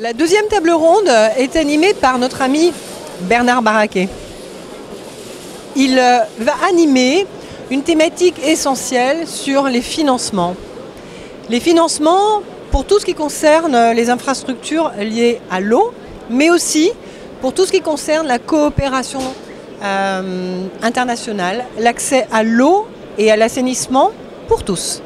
La deuxième table ronde est animée par notre ami Bernard Barraquet. Il euh, va animer une thématique essentielle sur les financements. Les financements pour tout ce qui concerne les infrastructures liées à l'eau, mais aussi pour tout ce qui concerne la coopération euh, internationale, l'accès à l'eau et à l'assainissement pour tous.